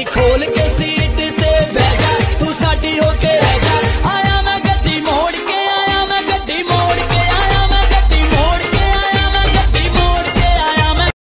खोल के सीट ते बह जा तू साडी हो के